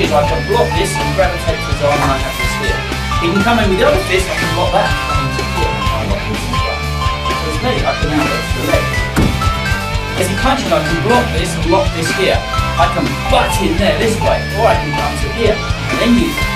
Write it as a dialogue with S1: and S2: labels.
S1: punches, I can block this and gravitate to his arm and I have this here. He can come in with the other fist, I can block that. Into here, I block this as well. With me, I can now go to the leg. As he punches, I can block this and block this here. I can butt in there this way, or I can come to here, and then use.